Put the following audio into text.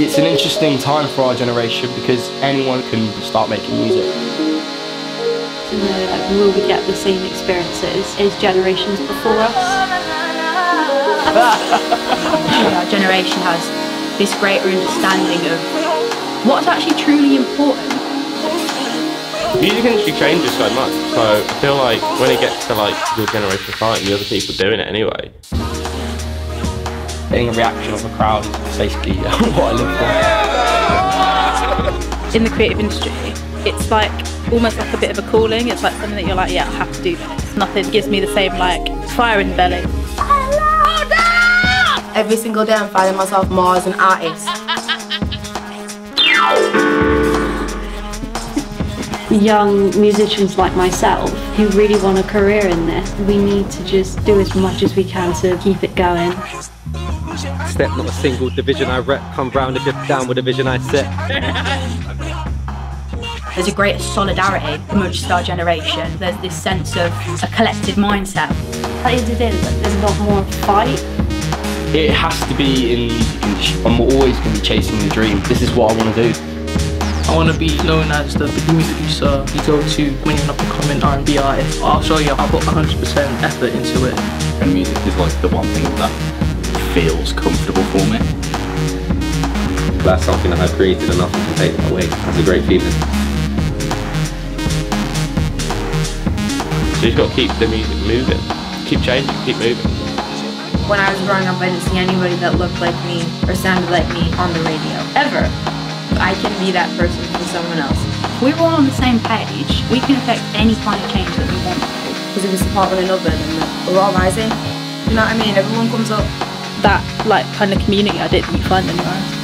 It's an interesting time for our generation because anyone can start making music. To know like will we get the same experiences as generations before us? Our generation has this greater understanding of what's actually truly important. Music industry changes so much, so I feel like when it gets to like your generation starting, the other people doing it anyway. Getting a reaction of a crowd is basically what I live for. In the creative industry, it's like almost like a bit of a calling. It's like something that you're like, yeah, I have to do this. Nothing gives me the same like fire in the belly. Every single day I'm finding myself more as an artist. Young musicians like myself who really want a career in this, we need to just do as much as we can to keep it going. Step not a single division I rep, come round if you're down with the vision I set. There's a great solidarity amongst our generation. There's this sense of a collective mindset. At the end of the day, there's a lot more fight it has to be in music. I'm always going to be chasing the dream. This is what I want to do. I want to be known as the music producer you go to when you're an up-and-coming R&B artist. I'll show you I put 100% effort into it. And music is like the one thing that feels comfortable for me. That's something that I've created enough to take that away. That's a great feeling. So you've got to keep the music moving, keep changing, keep moving when I was growing up, I didn't see anybody that looked like me or sounded like me on the radio, ever. I can be that person for someone else. We're all on the same page. We can affect any kind of change that we want to. Because if we support one another, then we're all rising. You know what I mean? Everyone comes up. That like kind of community I didn't find anywhere.